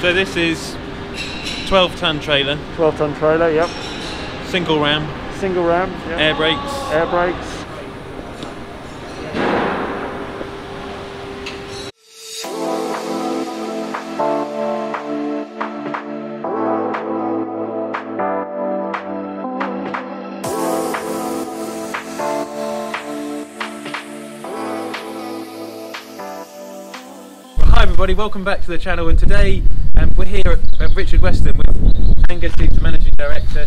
So this is 12 ton trailer, 12 ton trailer, yep. single ram, Single ram, yep. air brakes. air brakes. Welcome back to the channel and today um, we're here at, at Richard Western with Angus, who's the Managing Director.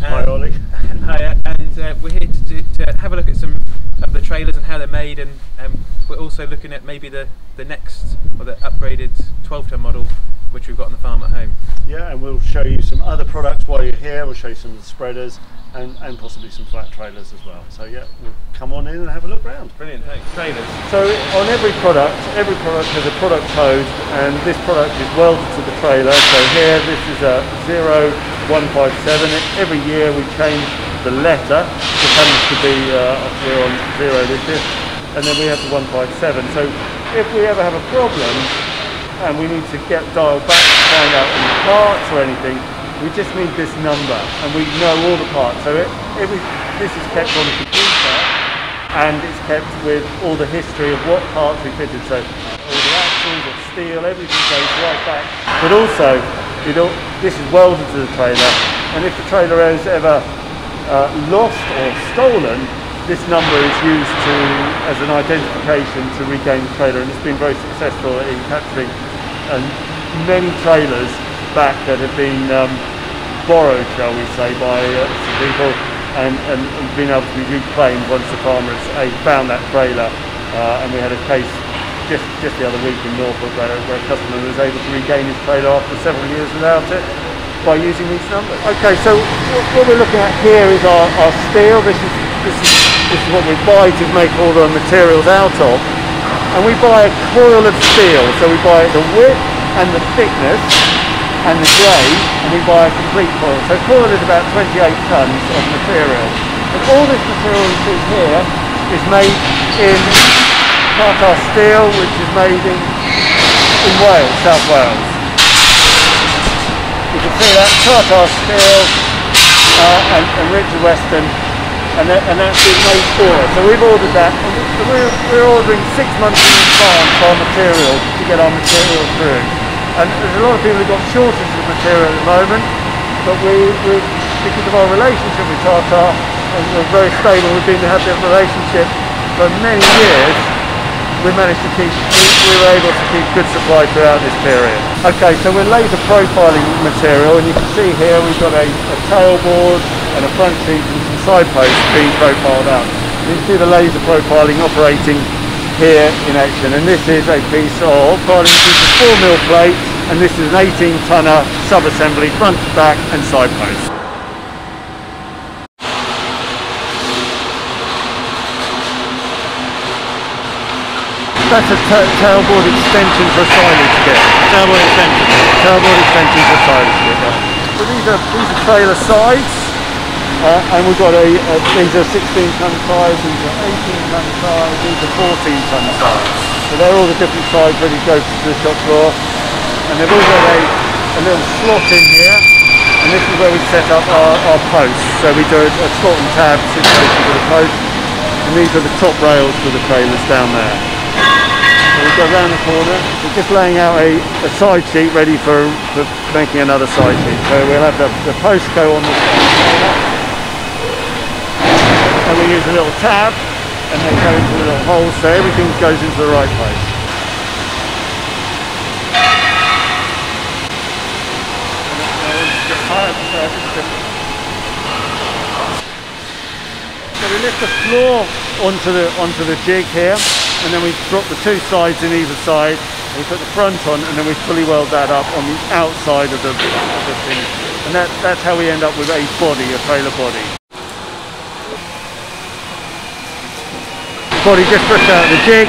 Hi, Um, Ollie. Hi, and uh, we're here to, do, to have a look at some of the trailers and how they're made and um, we're also looking at maybe the, the next or the upgraded 12 ton model which we've got on the farm at home. Yeah, and we'll show you some other products while you're here. We'll show you some of the spreaders and, and possibly some flat trailers as well. So yeah, we'll come on in and have a look round. Brilliant, thanks. Trailers. So on every product, every product has a product code and this product is welded to the trailer. So here this is a 0157. Every year we change the letter, which happens to be, uh, we're on zero this year, and then we have the 157. So if we ever have a problem and we need to get dialed back to find out any parts or anything, we just need this number and we know all the parts. So it, every, this is kept on the computer and it's kept with all the history of what parts we fitted. So all the axles, the steel, everything goes right back. But also, this is welded to the trailer, and if the trailer is ever uh, lost or stolen, this number is used to as an identification to regain the trailer, and it's been very successful in capturing um, many trailers back that have been um, borrowed, shall we say, by uh, some people and, and, and being able to be reclaimed once the farmers uh, found that trailer. Uh, and we had a case just, just the other week in Norfolk where, where a customer was able to regain his trailer after several years without it by using these numbers. Okay, so what, what we're looking at here is our, our steel. This is, this, is, this is what we buy to make all the materials out of. And we buy a coil of steel, so we buy the width and the thickness and the grade, and we buy a complete coil. So coil is about 28 tons of material. And all this material you see here is made in Tata steel, which is made in, in Wales, South Wales. You can see that Tata steel uh, and, and Richard Western, and, that, and that's been made for us. So we've ordered that, and we- we're, we're ordering six months in advance our material to get our material through. And there's a lot of people who've got shortages of material at the moment, but we, we because of our relationship with Tata, and we're very stable, we've been have that relationship for many years, we managed to keep, we, we were able to keep good supply throughout this period. Okay, so we're laser profiling material, and you can see here we've got a, a tailboard and a front sheet and some side posts being profiled out. You can see the laser profiling operating here in action, and this is a piece of filing piece of 4 mil plate, and this is an 18 tonner sub-assembly front, back and side post. That's a tailboard extension for a silage kit. Tailboard extension. Tailboard extension for a silage kit. So these are these are trailer sides, uh, and we've got a, a these are 16 ton tyres, these are 18 ton tyres, these are 14 ton tyres. So they're all the different sides ready to go to the shop floor, and they've all got a, a little slot in here, and this is where we set up our, our posts. So we do a, a slot and tab situation for the post, and these are the top rails for the trailers down there. So we go around the corner. We're just laying out a, a side sheet ready for, for making another side sheet. So we'll have the, the post go on the. And we use a little tab and they go into the little holes so everything goes into the right place. So we lift the floor onto the onto the jig here, and then we drop the two sides in either side. We put the front on, and then we fully weld that up on the outside of the, of the thing. And that, that's how we end up with a body, a trailer body. Body just pushed out of the jig,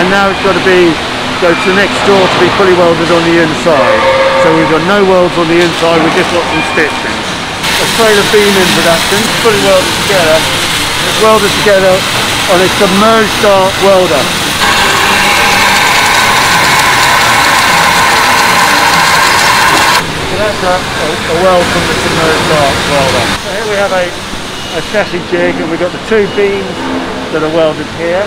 and now it's got to be go to the next door to be fully welded on the inside. So we've got no welds on the inside, we've just got some stitching. A trailer beam in production, fully welded together. It's welded together on a submerged arc welder. So that's a, a, weld from the submerged arc welder. So here we have a, a chassis jig and we've got the two beams that are welded here.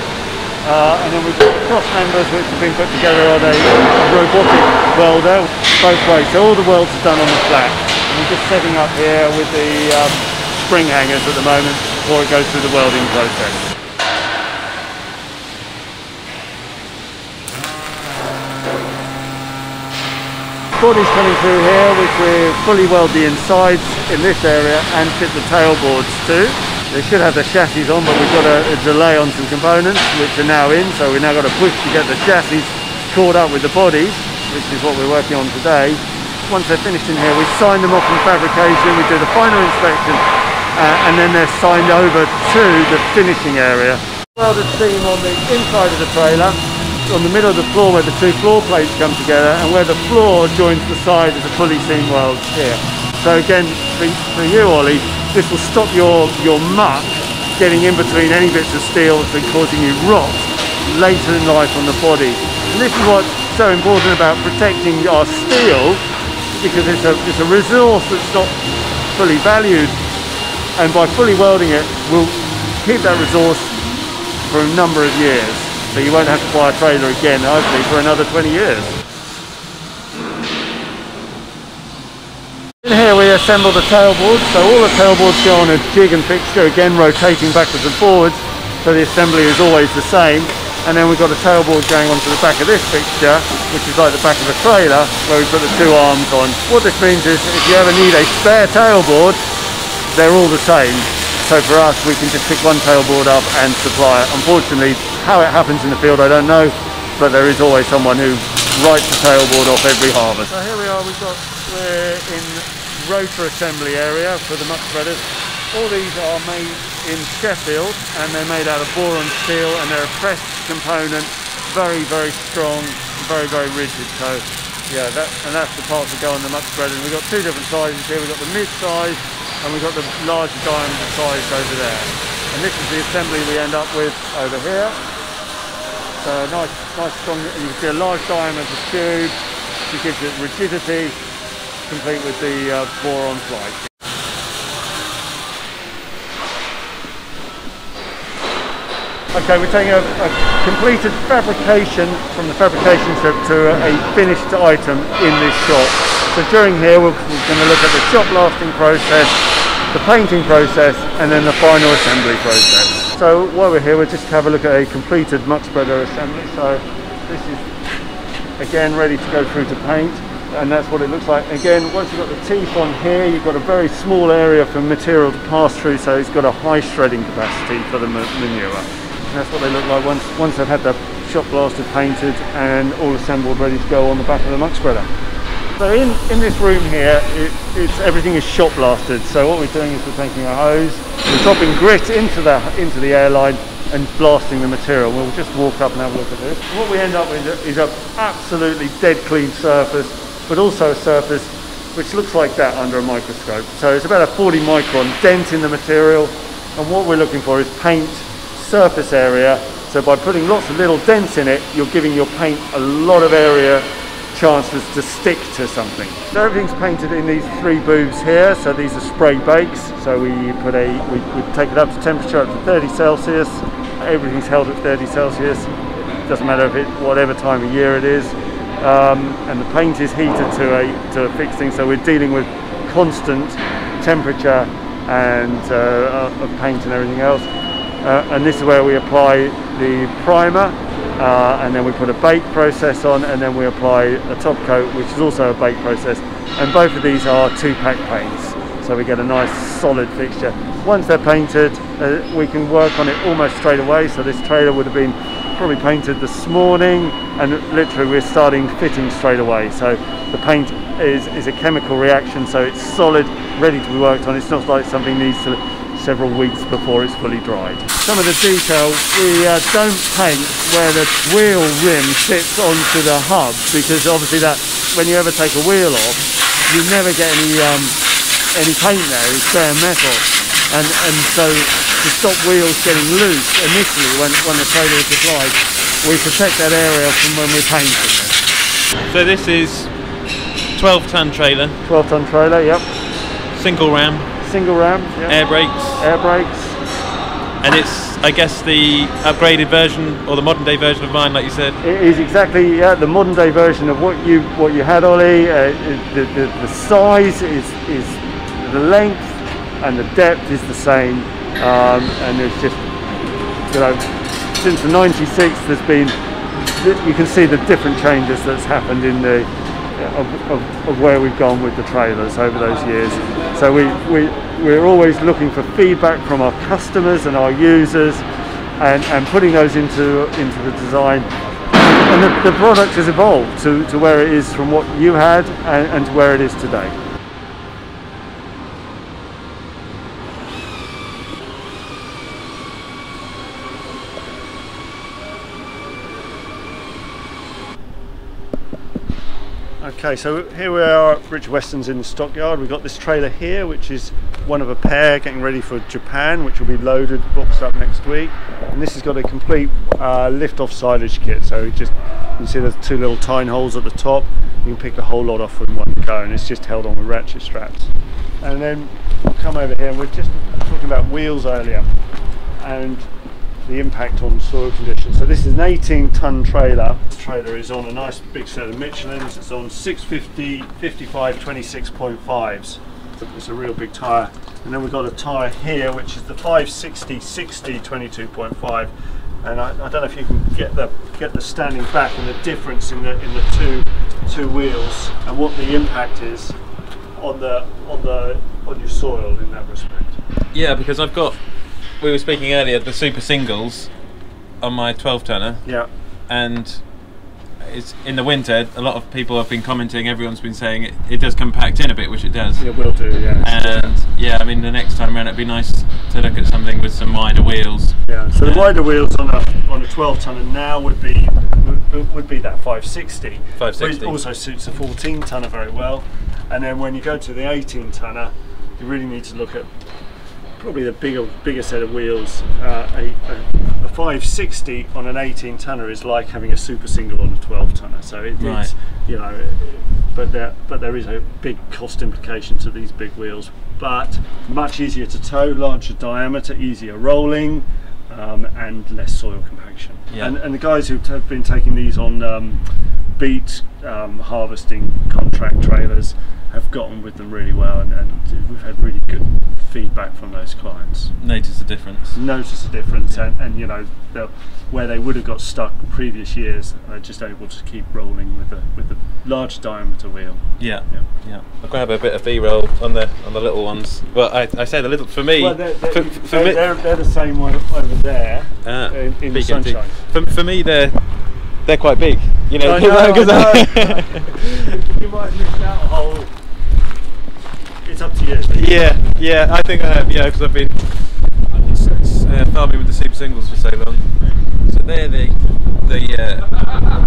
Uh, and then we've got cross members which have been put together on a, robotic welder both ways. So all the welds are done on the flat. And we're just setting up here with the um, spring hangers at the moment before it goes through the welding process. Bodies coming through here which we fully weld the insides in this area and fit the tailboards to. They should have the chassis on, but we've got a, a, delay on some components, which are now in, so we've now got to push to get the chassis caught up with the bodies, which is what we're working on today. Once they're finished in here, we sign them off from fabrication, we do the final inspection, uh, and then they're signed over to the finishing area. Welded seam on the inside of the trailer, on the middle of the floor where the two floor plates come together, and where the floor joins the side of the fully seam weld here. So again, for, you, Ollie, this will stop your, your muck getting in between any bits of steel and causing you rot later in life on the body. And this is what's so important about protecting our steel because it's a, it's a resource that's not fully valued and by fully welding it we'll keep that resource for a number of years so you won't have to buy a trailer again hopefully for another 20 years. Assemble the tailboards, so all the tailboards go on a jig and fixture, again rotating backwards and forwards, so the assembly is always the same. And then we've got a tailboard going onto the back of this fixture, which is like the back of a trailer, where we put the two arms on. What this means is if you ever need a spare tailboard, they're all the same. So for us, we can just pick one tailboard up and supply it. Unfortunately, how it happens in the field, I don't know, but there is always someone who writes the tailboard off every harvest. So here we are, we've got, we're in rotor assembly area for the muck spreaders. All these are made in Sheffield and they're made out of boron steel and they're a pressed component, very, very strong, very, very rigid. So yeah, that, and that's the parts that go on the muck spreader. we've got two different sizes here. We've got the mid-size and we've got the larger diameter size over there. And this is the assembly we end up with over here. So nice, nice strong, you can see a large diameter tube, which gives it rigidity, complete with the uh, boron flight. Okay, we're taking a, a, completed fabrication from the fabrication strip to a, a, finished item in this shop. So during here we're, we're going to look at the shop blasting process, the painting process and then the final assembly process. So while we're here we'll just have a look at a completed muck spreader assembly. So this is again ready to go through to paint and that's what it looks like. Again, once you've got the teeth on here, you've got a very small area for material to pass through, so it's got a high shredding capacity for the manure. And that's what they look like once, once they've had the shop blasted, painted, and all assembled, ready to go on the back of the muck spreader. So in, in this room here, it, it's everything is shop blasted. So what we're doing is we're taking a hose, we're dropping grit into the into the airline and blasting the material. We'll just walk up and have a look at this. What we end up with is an absolutely dead clean surface but also a surface which looks like that under a microscope. So it's about a 40 micron dent in the material and what we're looking for is paint surface area. So by putting lots of little dents in it, you're giving your paint a lot of area chances to stick to something. So everything's painted in these three booths here. So these are spray bakes. So we put a, we, we take it up to temperature up to 30 Celsius. Everything's held at 30 Celsius. Doesn't matter if it, whatever time of year it is um, and the paint is heated to a, to a so we're dealing with constant temperature and uh, of paint and everything else. Uh, and this is where we apply the primer uh, and then we put a bake process on and then we apply a top coat which is also a bake process. And both of these are two pack paints so we get a nice solid fixture. Once they're painted uh, we can work on it almost straight away so this trailer would have been probably painted this morning and literally we're starting fitting straight away. So the paint is, is a chemical reaction so it's solid ready to be worked on. It's not like something needs to several weeks before it's fully dried. Some of the detail, we uh, don't paint where the wheel rim sits onto the hub because obviously that when you ever take a wheel off you never get any um, any paint there, it's bare metal. And, and so to stop wheels getting loose initially when, when the trailer is applied, we protect that area from when we're painting it. So this is 12 ton trailer, 12 ton trailer, yep. single ram, Single ram, yep. air brakes, air brakes. and it's I guess the upgraded version or the modern day version of mine, like you said. It is exactly yeah, the modern day version of what you what you had, Ollie. Uh, the, the, the size is is the length and the depth is the same, um, and it's just you know since the '96 there's been you can see the different changes that's happened in the of, of, of where we've gone with the trailers over those years. So we, we we're always looking for feedback from our customers and our users, and, and putting those into into the design and the, the product has evolved to, to where it is from what you had and, and to where it is today. Okay, so here we are at Richard Western's in the stockyard. We've got this trailer here, which is one of a pair getting ready for Japan, which will be loaded, boxed up next week. And this has got a complete uh, lift-off silage kit. So you just you can see there's two little tine holes at the top. You can pick the whole lot off in one go, and it's just held on with ratchet straps. And then we'll come over here, and we're just talking about wheels earlier, and the impact on soil conditions. So this is an 18 ton trailer. The trailer is on a nice big set of Michelin's. It's on 650 55 26.5s. It's a real big tyre. And then we've got a tyre here which is the 560 60 22.5 and I, I, don't know if you can get the get the standing back and the difference in the in the two two wheels and what the impact is on the on the on your soil in that respect. Yeah, because I've got we were speaking earlier the super singles on my 12 tonner. Yeah. And it's in the winter. A lot of people have been commenting. Everyone's been saying it, it does compact in a bit, which it does. It will do, yeah. And yeah, I mean the next time around it'd be nice to look at something with some wider wheels. Yeah. So the wider wheels on a on a 12 tonner now would be would, would be that 560. 560. Which also suits a 14 tonner very well. And then when you go to the 18 tonner, you really need to look at probably the bigger bigger set of wheels. Uh, a, a, a, 560 on an 18 tonner is like having a super single on a 12 tonner. So it, right. it's you know, but there but there is a big cost implication to these big wheels. But much easier to tow, larger diameter, easier rolling. Um, and less soil compaction. Yeah. And, and the guys who have been taking these on um, beet um, harvesting contract trailers have gotten with them really well, and, and, we've had really good feedback from those clients. Notice the difference. Notice the difference, yeah. and, and you know where they would have got stuck previous years, they're just able to keep rolling with the with the large diameter wheel. Yeah, yeah. yeah. I'll grab a bit of B-roll on the on the little ones. Well, I, I say the little for me. Well, they're, they're, for, for they're, me, they're, they're, the same one over there ah, in, in the sunshine. For, for me, they're they're quite big. You know, I know, I know. you might have missed out a whole it's up to you. Yeah, yeah, I think I have, yeah, because I've been uh, farming with the super singles for so long. So they're the the, uh,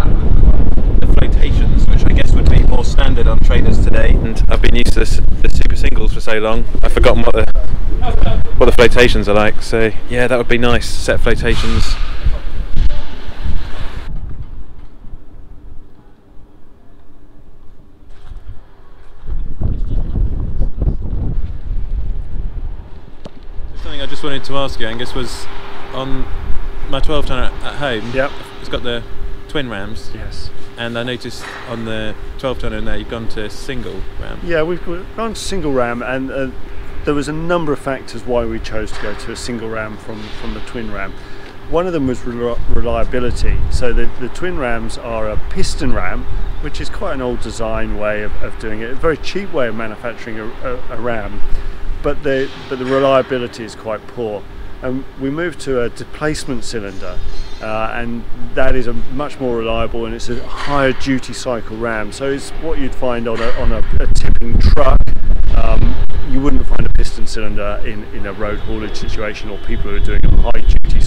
the flotations, which I guess would be more standard on trainers today. And I've been used to the, the super singles for so long, I've forgotten what the what the flotations are like. So yeah, that would be nice. Set of flotations. Something I just wanted to ask you, Angus, was on my 12 tonner at home. Yep. It's got the twin rams. Yes. And I noticed on the 12 tonner in there, you've gone to single ram. Yeah, we've gone to single ram, and uh, there was a number of factors why we chose to go to a single ram from from the twin ram. One of them was reliability. So the, the twin rams are a piston ram, which is quite an old design way of, of doing it, a very cheap way of manufacturing a, a, a ram, but the, but the reliability is quite poor. And we moved to a displacement cylinder, uh, and that is a much more reliable and it's a higher duty cycle ram. So it's what you'd find on a, on a, a tipping truck. Um, you wouldn't find a piston cylinder in, in a road haulage situation or people who are doing a high duty.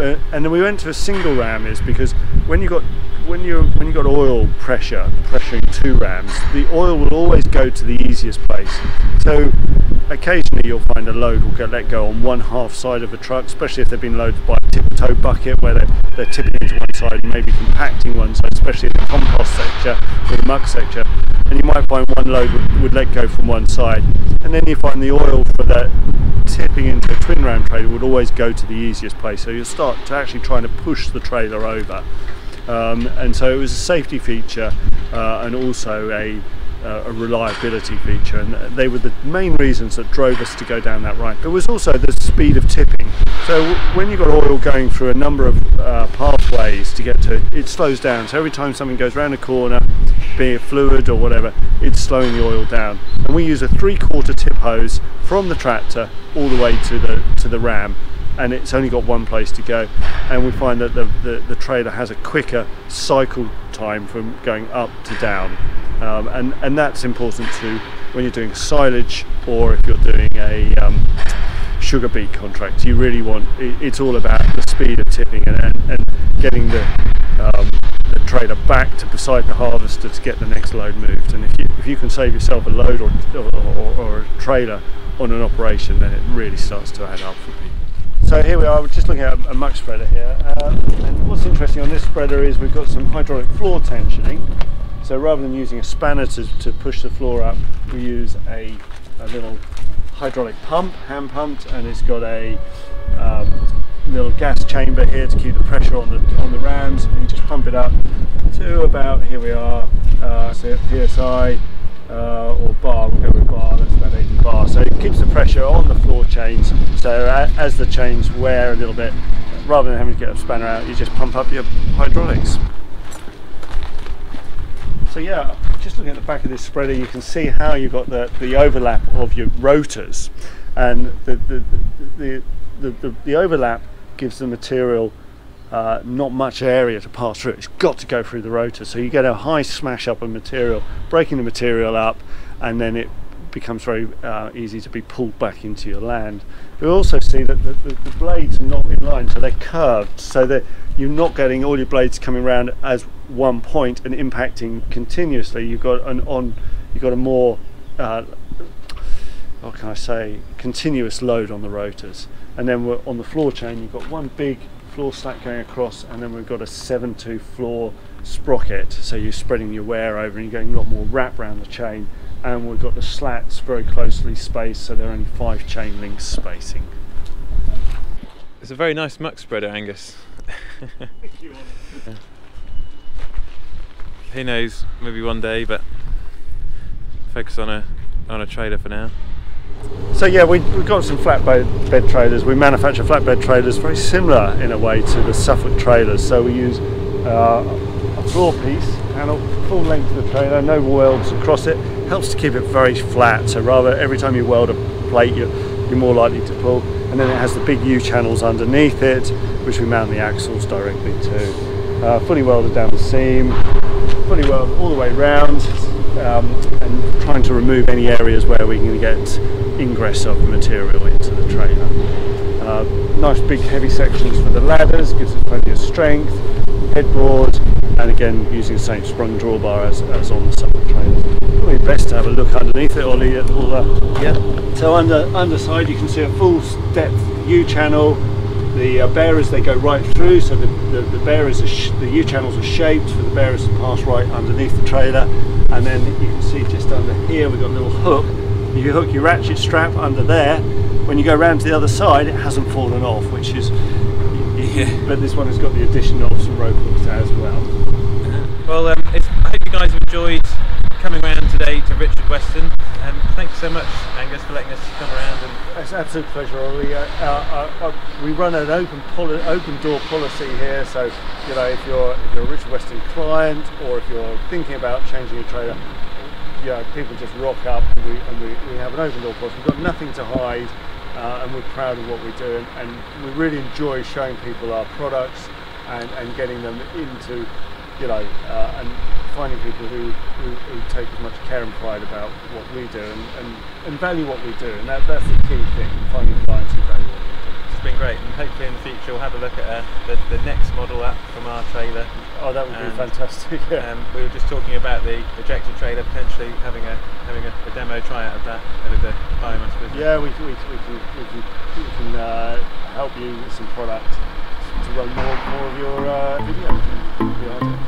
Uh, and then we went to a single ram is because when you got when you when you got oil pressure pressuring two rams, the oil will always go to the easiest place. So occasionally you'll find a load will get let go on one half side of a truck, especially if they've been loaded by a tip toe bucket where they're, they're tipping into one side and maybe compacting one side, especially in the compost sector or the muck sector. And you might find one load would, would let go from one side. And then you find the oil for that tipping into a twin ram trailer would always go to the easiest place. So you'll start to actually trying to push the trailer over. Um, and so it was a safety feature uh, and also a, uh, a reliability feature and they were the main reasons that drove us to go down that right. It was also the speed of tipping. So when you've got oil going through a number of uh, pathways to get to, it slows down. So every time something goes around a corner, be it fluid or whatever, it's slowing the oil down. And we use a three-quarter tip hose from the tractor all the way to the to the ram and it's only got one place to go. And we find that the, the, the trailer has a quicker cycle time from going up to down. Um, and, and that's important too when you're doing silage or if you're doing a um, sugar beet contract. You really want it, it's all about the speed of tipping and, and, getting the, um, the trailer back to beside the harvester to get the next load moved and if you, if you can save yourself a load or, or, or a trailer on an operation then it really starts to add up for people. So here we are, we're just looking at a muck spreader here. Uh, and what's interesting on this spreader is we've got some hydraulic floor tensioning. So rather than using a spanner to, to push the floor up, we use a, a little hydraulic pump, hand pumped, and it's got a um, little gas chamber here to keep the pressure on the on the rams. And you just pump it up to about here we are, uh, so psi uh, or bar, we'll go with bar, that's about 80 bar. So it keeps the pressure on the floor chains, so as the chains wear a little bit, rather than having to get a spanner out, you just pump up your hydraulics. So yeah, just looking at the back of this spreader, you can see how you've got the, the overlap of your rotors, and the, the, the, the, the overlap gives the material uh, not much area to pass through. It's got to go through the rotor. So you get a high smash up of material, breaking the material up, and then it becomes very uh, easy to be pulled back into your land. We also see that the, the, the, blades are not in line, so they're curved, so that you're not getting all your blades coming around as one point and impacting continuously. You've got an on, you've got a more, uh, what can I say, continuous load on the rotors. And then we're on the floor chain, you've got one big floor stack going across and then we've got a 7-2 floor sprocket so you're spreading your wear over and you're getting a lot more wrap around the chain and we've got the slats very closely spaced so they're only five chain links spacing. It's a very nice muck spreader Angus. Who knows, maybe one day but focus on a on a trailer for now. So yeah, we, have got some flatbed bed trailers. We manufacture flatbed trailers very similar in a way to the Suffolk trailers. So we use uh, a floor piece and a full length of the trailer, no welds across it. Helps to keep it very flat. So rather, every time you weld a plate, you're, you're more likely to pull. And then it has the big U channels underneath it, which we mount the axles directly to. Uh, fully welded down the seam, fully welded all the way round, um, and trying to remove any areas where we can get ingress of material into the trailer. Uh, nice big heavy sections for the ladders, gives us plenty of strength, headboard, and again using the same sprung drawbar as, as on the Suffolk trailer. Probably best to have a look underneath it, Ollie. All, uh, yeah. So under underside you can see a full depth U channel. The uh, bearers they go right through, so the, the, the bearers the U channels are shaped for the bearers to pass right underneath the trailer, and then you can see just under here we've got a little hook you hook your ratchet strap under there, when you go around to the other side, it hasn't fallen off, which is, yeah. but this one has got the addition of some rope hooks as well. Well, um, I hope you guys have enjoyed coming around today to Richard Western. Um, thanks so much, Angus, for letting us come around. And it's an absolute pleasure, Ollie. Uh, uh, uh, we run an open open door policy here, so you know if you're if you're a Richard Western client or if you're thinking about changing your trailer, know, people just rock up and we, and we, we have an open door policy. We've got nothing to hide uh, and we're proud of what we do and, and, we really enjoy showing people our products and, and getting them into, you know, uh, and finding people who, who, who, take as much care and pride about what we do and, and, and value what we do. And that, that's the key thing, finding clients who value what we do. it's been great, and hopefully in the future we'll have a look at uh, the, the next model up from our trailer. Oh, that would be fantastic. Yeah. Um, we were just talking about the ejector trailer potentially having a having a, a demo tryout of that over the biomass business. Yeah, we, we, we can, we can, we can uh, help you with some product to run more, more of your uh, video.